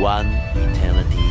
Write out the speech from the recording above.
One eternity.